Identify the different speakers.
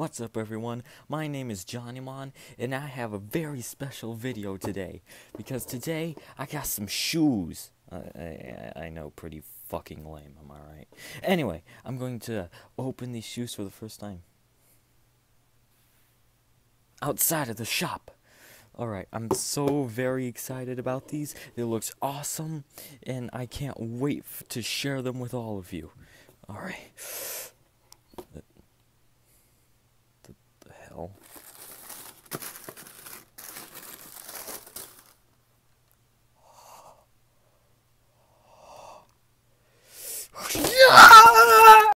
Speaker 1: What's up, everyone? My name is Jonneymon and I have a very special video today because today I got some shoes. I, I, I know, pretty fucking lame, am I right? Anyway, I'm going to open these shoes for the first time outside of the shop. Alright, I'm so very excited about these. It looks awesome, and I can't wait to share them with all of you. Alright. The, the, the hell?